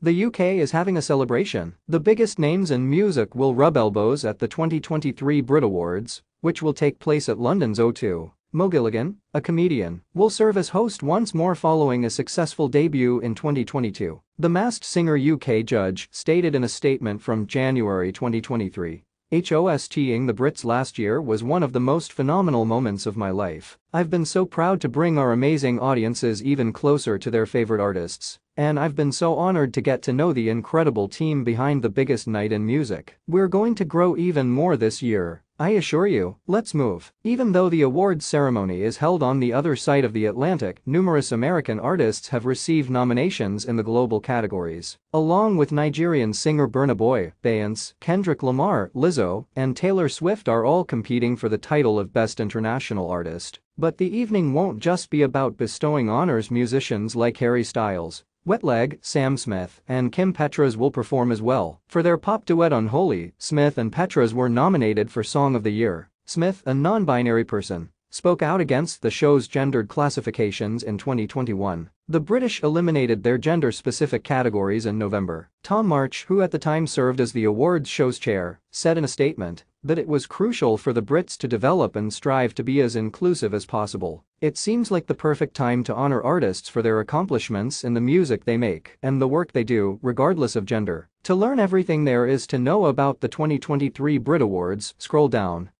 The UK is having a celebration. The biggest names in music will rub elbows at the 2023 Brit Awards, which will take place at London's O2. Mo Gilligan, a comedian, will serve as host once more following a successful debut in 2022. The Masked Singer UK judge stated in a statement from January 2023. Hosting the Brits last year was one of the most phenomenal moments of my life. I've been so proud to bring our amazing audiences even closer to their favorite artists. And I've been so honored to get to know the incredible team behind the biggest night in music. We're going to grow even more this year, I assure you, let's move. Even though the awards ceremony is held on the other side of the Atlantic, numerous American artists have received nominations in the global categories. Along with Nigerian singer Burna Boy, Beyonce, Kendrick Lamar, Lizzo, and Taylor Swift are all competing for the title of Best International Artist. But the evening won't just be about bestowing honors musicians like Harry Styles, Wet Leg, Sam Smith, and Kim Petras will perform as well. For their pop duet Unholy, Smith and Petras were nominated for Song of the Year. Smith, a non-binary person, spoke out against the show's gendered classifications in 2021. The British eliminated their gender-specific categories in November. Tom March, who at the time served as the awards show's chair, said in a statement that it was crucial for the Brits to develop and strive to be as inclusive as possible. It seems like the perfect time to honor artists for their accomplishments in the music they make and the work they do, regardless of gender. To learn everything there is to know about the 2023 Brit Awards, scroll down.